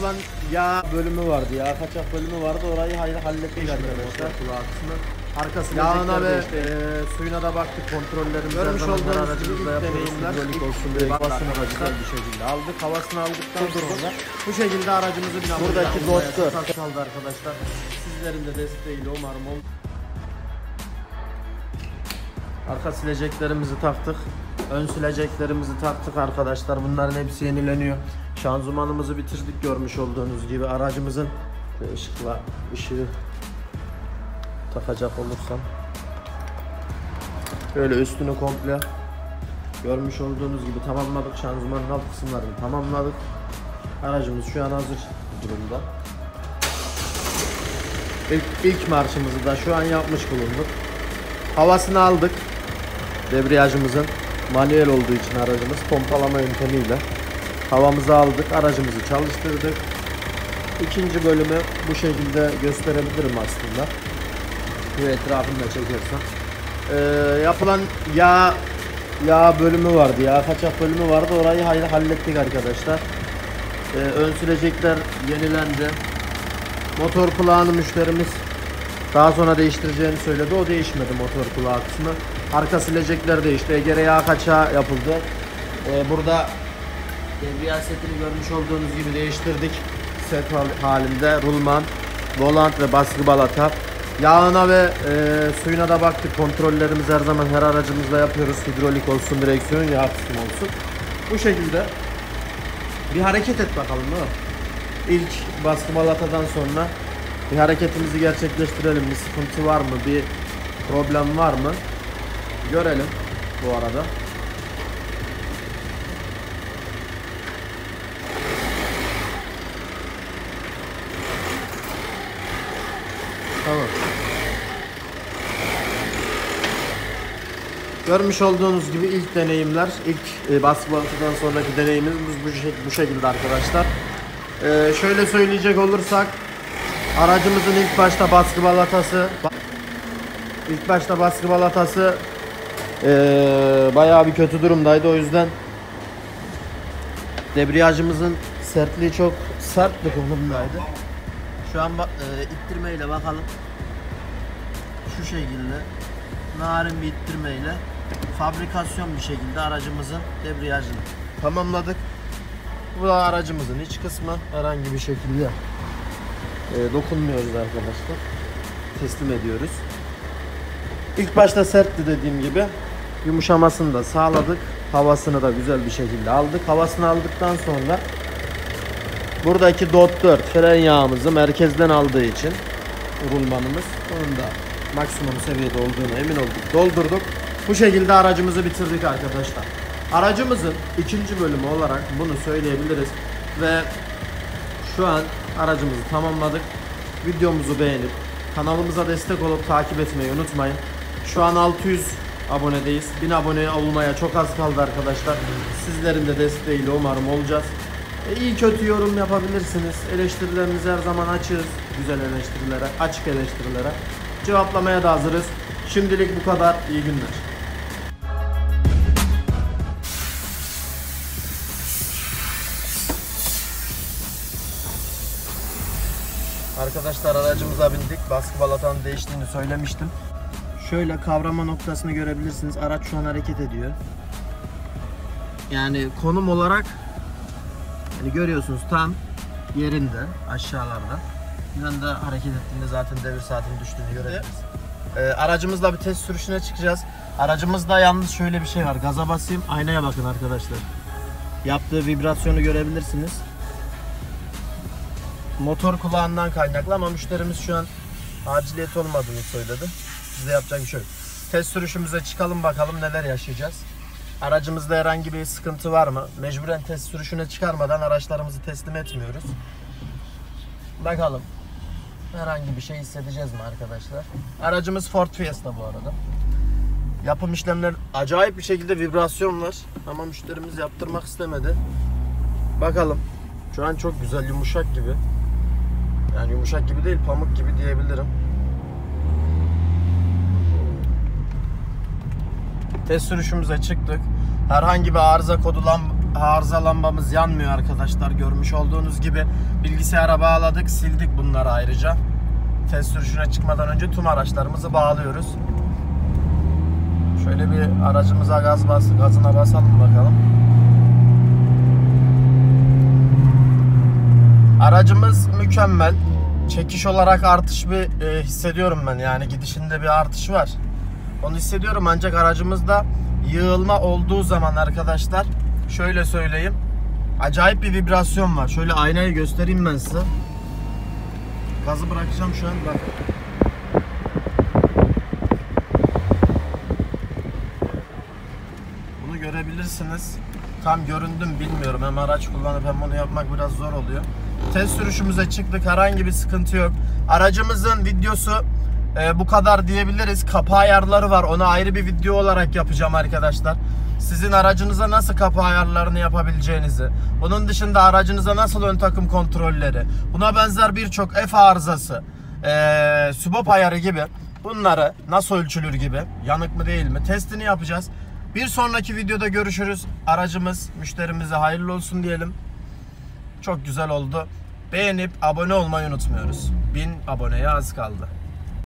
yapılan yağ bölümü vardı, yağ kaçak bölümü vardı. Orayı hayır hallettik arkadaşlar. Kulağı kısmı. Arkası Yağına ve işte. e, suyuna da baktık kontrollerimiz her Görmüş olduğunuz gibi deneyimler, ilk olsun diye arkadaşlar. güzel bir şekilde aldık. Havasını aldıktan sonra bu şekilde aracımızı bir Buradaki esas kaldı arkadaşlar. Sizlerin de desteğiyle umarım ol. Arka sileceklerimizi taktık. Ön sileceklerimizi taktık arkadaşlar. Bunların hepsi yenileniyor. Şanzımanımızı bitirdik görmüş olduğunuz gibi. Aracımızın e, ışıkla ışığı takacak olursam. Böyle üstünü komple görmüş olduğunuz gibi tamamladık. Şanzımanın alt kısımlarını tamamladık. Aracımız şu an hazır durumda. İlk, ilk marşımızı da şu an yapmış bulunduk. Havasını aldık. Debriyajımızın manuel olduğu için aracımız pompalama yöntemiyle havamızı aldık. Aracımızı çalıştırdık. İkinci bölümü bu şekilde gösterebilirim aslında. Bu etrafını da çekersem. Ee, yapılan yağ yağ bölümü vardı. Yağ kaçak bölümü vardı. Orayı hallettik arkadaşlar. Ee, ön silecekler yenilendi. Motor kulağını müşterimiz daha sonra değiştireceğini söyledi. O değişmedi motor kulağı kısmı. Arka silecekler değişti. Egere yağ kaçağı yapıldı. Ee, burada debriyaj setini görmüş olduğunuz gibi değiştirdik. Set hal- halinde rulman, volant ve baskı balata. Yağına ve e, suyuna da baktık. Kontrollerimizi her zaman her aracımızda yapıyoruz. Hidrolik olsun, direksiyon, yağ kısmı olsun. Bu şekilde bir hareket et bakalım değil mi? İlk baskı balatadan sonra bir hareketimizi gerçekleştirelim. Bir sıkıntı var mı? Bir problem var mı? Görelim bu arada. Tamam. Görmüş olduğunuz gibi ilk deneyimler, ilk e, baskı balatadan sonraki deneyimimiz bu, bu, şek- bu şekilde arkadaşlar. Ee, şöyle söyleyecek olursak aracımızın ilk başta baskı balatası ilk başta baskı balatası ee, bayağı bir kötü durumdaydı o yüzden debriyajımızın sertliği çok sert bir konumdaydı. Şu an e, ittirmeyle bakalım. Şu şekilde narin bir ittirmeyle fabrikasyon bir şekilde aracımızın debriyajını tamamladık. Bu da aracımızın iç kısmı. Herhangi bir şekilde e, dokunmuyoruz arkadaşlar. Teslim ediyoruz. İlk başta sertti dediğim gibi. Yumuşamasını da sağladık. Havasını da güzel bir şekilde aldık. Havasını aldıktan sonra buradaki DOT 4 fren yağımızı merkezden aldığı için rulmanımız onun da maksimum seviyede olduğunu emin olduk. Doldurduk. Bu şekilde aracımızı bitirdik arkadaşlar. Aracımızın ikinci bölümü olarak bunu söyleyebiliriz ve şu an aracımızı tamamladık. Videomuzu beğenip kanalımıza destek olup takip etmeyi unutmayın. Şu an 600 abonedeyiz. 1000 abone olmaya çok az kaldı arkadaşlar. Sizlerin de desteğiyle umarım olacağız. E, iyi kötü yorum yapabilirsiniz. Eleştirilerinizi her zaman açığız. Güzel eleştirilere, açık eleştirilere. Cevaplamaya da hazırız. Şimdilik bu kadar. İyi günler. Arkadaşlar aracımıza bindik. Baskı balatanın değiştiğini söylemiştim. Şöyle kavrama noktasını görebilirsiniz. Araç şu an hareket ediyor. Yani konum olarak hani görüyorsunuz tam yerinde aşağılarda. Ben de hareket ettiğinde zaten devir saatin düştüğünü görebilirsiniz. Ee, aracımızla bir test sürüşüne çıkacağız. Aracımızda yalnız şöyle bir şey var. Gaza basayım. Aynaya bakın arkadaşlar. Yaptığı vibrasyonu görebilirsiniz motor kulağından kaynaklı ama müşterimiz şu an aciliyet olmadığını söyledi. Size yapacak bir şey yok. Test sürüşümüze çıkalım bakalım neler yaşayacağız. Aracımızda herhangi bir sıkıntı var mı? Mecburen test sürüşüne çıkarmadan araçlarımızı teslim etmiyoruz. Bakalım. Herhangi bir şey hissedeceğiz mi arkadaşlar? Aracımız Ford Fiesta bu arada. Yapım işlemler acayip bir şekilde vibrasyon var ama müşterimiz yaptırmak istemedi. Bakalım. Şu an çok güzel yumuşak gibi. Yani yumuşak gibi değil, pamuk gibi diyebilirim. Test sürüşümüze çıktık. Herhangi bir arıza kodu lam- arıza lambamız yanmıyor arkadaşlar. Görmüş olduğunuz gibi bilgisayara bağladık, sildik bunları ayrıca. Test sürüşüne çıkmadan önce tüm araçlarımızı bağlıyoruz. Şöyle bir aracımıza gaz bas, gazına basalım bakalım. Aracımız mükemmel. Çekiş olarak artış bir e, hissediyorum ben. Yani gidişinde bir artış var. Onu hissediyorum ancak aracımızda yığılma olduğu zaman arkadaşlar şöyle söyleyeyim. Acayip bir vibrasyon var. Şöyle aynayı göstereyim ben size. Gazı bırakacağım şu an bak. Bunu görebilirsiniz. Tam göründüm bilmiyorum. Hem araç kullanıp hem bunu yapmak biraz zor oluyor. Test sürüşümüze çıktık. Herhangi bir sıkıntı yok. Aracımızın videosu e, bu kadar diyebiliriz. Kapı ayarları var. Onu ayrı bir video olarak yapacağım arkadaşlar. Sizin aracınıza nasıl kapı ayarlarını yapabileceğinizi, bunun dışında aracınıza nasıl ön takım kontrolleri, buna benzer birçok F arızası, e, subop ayarı gibi bunları nasıl ölçülür gibi, yanık mı değil mi testini yapacağız. Bir sonraki videoda görüşürüz. Aracımız müşterimize hayırlı olsun diyelim. Çok güzel oldu. Beğenip abone olmayı unutmuyoruz. 1000 aboneye az kaldı.